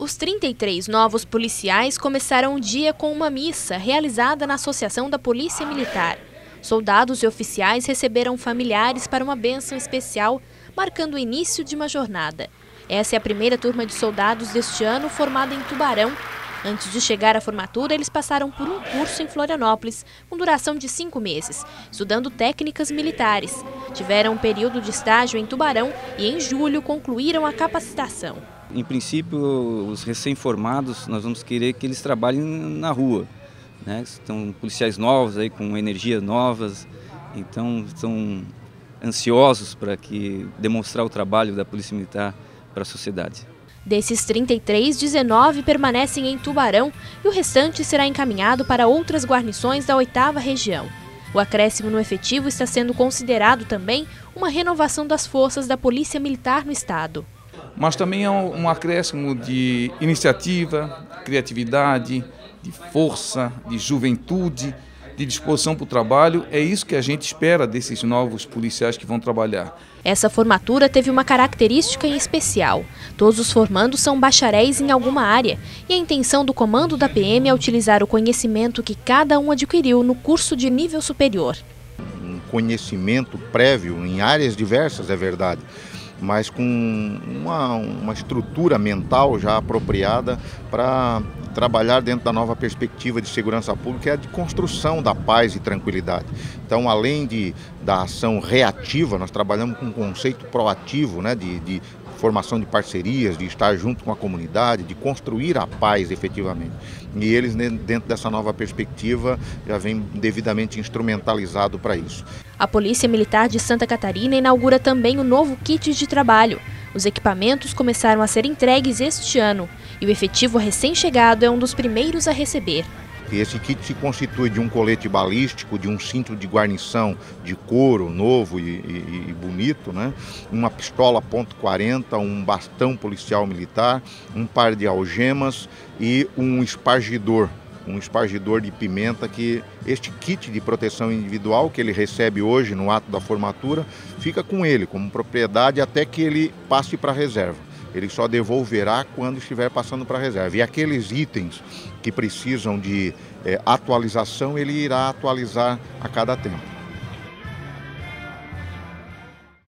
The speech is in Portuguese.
Os 33 novos policiais começaram o dia com uma missa realizada na Associação da Polícia Militar. Soldados e oficiais receberam familiares para uma bênção especial, marcando o início de uma jornada. Essa é a primeira turma de soldados deste ano formada em Tubarão. Antes de chegar à formatura, eles passaram por um curso em Florianópolis, com duração de cinco meses, estudando técnicas militares. Tiveram um período de estágio em Tubarão e, em julho, concluíram a capacitação. Em princípio, os recém-formados, nós vamos querer que eles trabalhem na rua. Né? Estão policiais novos, aí, com energias novas, então estão ansiosos para que demonstrar o trabalho da Polícia Militar para a sociedade. Desses 33, 19 permanecem em Tubarão e o restante será encaminhado para outras guarnições da oitava região. O acréscimo no efetivo está sendo considerado também uma renovação das forças da Polícia Militar no Estado mas também é um acréscimo de iniciativa, criatividade, de força, de juventude, de disposição para o trabalho. É isso que a gente espera desses novos policiais que vão trabalhar. Essa formatura teve uma característica em especial. Todos os formandos são bacharéis em alguma área e a intenção do comando da PM é utilizar o conhecimento que cada um adquiriu no curso de nível superior. Um conhecimento prévio em áreas diversas, é verdade mas com uma, uma estrutura mental já apropriada para trabalhar dentro da nova perspectiva de segurança pública, que é a de construção da paz e tranquilidade. Então, além de, da ação reativa, nós trabalhamos com um conceito proativo, né, de, de formação de parcerias, de estar junto com a comunidade, de construir a paz efetivamente. E eles, dentro dessa nova perspectiva, já vem devidamente instrumentalizado para isso. A Polícia Militar de Santa Catarina inaugura também o novo kit de trabalho. Os equipamentos começaram a ser entregues este ano e o efetivo recém-chegado é um dos primeiros a receber. Esse kit se constitui de um colete balístico, de um cinto de guarnição de couro novo e, e, e bonito, né? uma pistola .40, um bastão policial militar, um par de algemas e um espargidor, um espargidor de pimenta que este kit de proteção individual que ele recebe hoje no ato da formatura fica com ele como propriedade até que ele passe para a reserva ele só devolverá quando estiver passando para a reserva. E aqueles itens que precisam de é, atualização, ele irá atualizar a cada tempo.